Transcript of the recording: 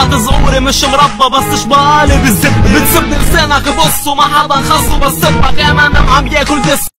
طلعت زهوري مش مربى بس شبالي بالزب بتسب لسانك بص وما حدا خصه بس سبك يا مان عم ياكل دس